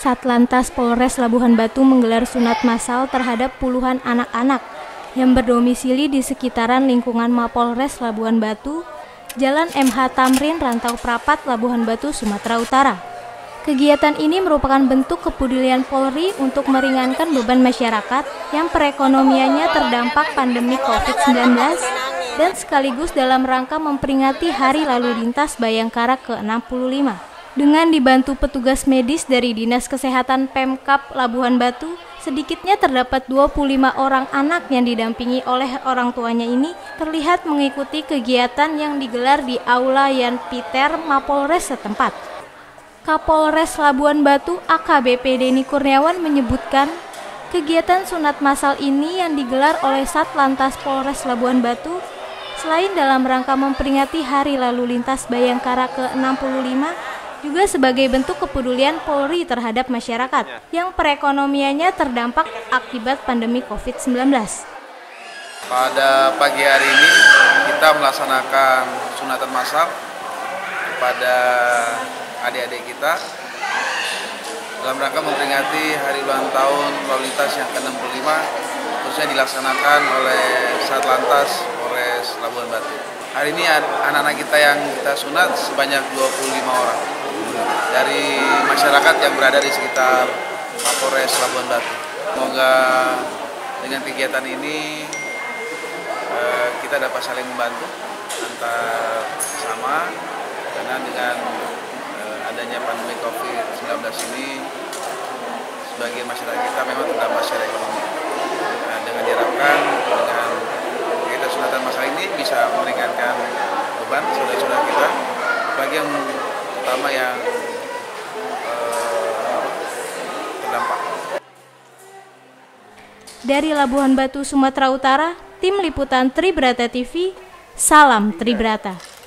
Satlantas Polres Labuhan Batu menggelar sunat massal terhadap puluhan anak-anak yang berdomisili di sekitaran lingkungan Mapolres Labuhan Batu, Jalan MH Tamrin, Rantau Prapat, Labuhan Batu, Sumatera Utara. Kegiatan ini merupakan bentuk kepedulian Polri untuk meringankan beban masyarakat yang perekonomiannya terdampak pandemi COVID-19 dan sekaligus dalam rangka memperingati Hari Lalu Lintas Bayangkara ke-65. Dengan dibantu petugas medis dari Dinas Kesehatan Pemkap Labuhan Batu, sedikitnya terdapat 25 orang anak yang didampingi oleh orang tuanya ini terlihat mengikuti kegiatan yang digelar di Aula Yan Peter Mapolres setempat. Kapolres Labuan Batu AKBP Deni Kurniawan menyebutkan kegiatan sunat massal ini yang digelar oleh Satlantas Polres Labuan Batu selain dalam rangka memperingati Hari Lalu Lintas Bayangkara ke-65 juga sebagai bentuk kepedulian Polri terhadap masyarakat yang perekonomiannya terdampak akibat pandemi COVID-19. Pada pagi hari ini kita melaksanakan sunatan massal kepada adik-adik kita dalam rangka memperingati hari ulang tahun lalu lintas yang ke-65 khususnya dilaksanakan oleh Satlantas Polres Labuan Batu. Hari ini anak-anak kita yang kita sunat sebanyak 25 orang dari masyarakat yang berada di sekitar Mapores Labuan Batu. Semoga dengan kegiatan ini eh, kita dapat saling membantu antar sama karena dengan eh, adanya pandemi COVID-19 ini sebagian masyarakat kita memang terdampak secara ekonomi. Nah, dengan diharapkan dengan ini bisa meringankan beban saudara-saudara kita bagi yang utama yang uh, terdampak. Dari Labuhan Batu, Sumatera Utara, tim liputan Tribrata TV, salam Tribrata.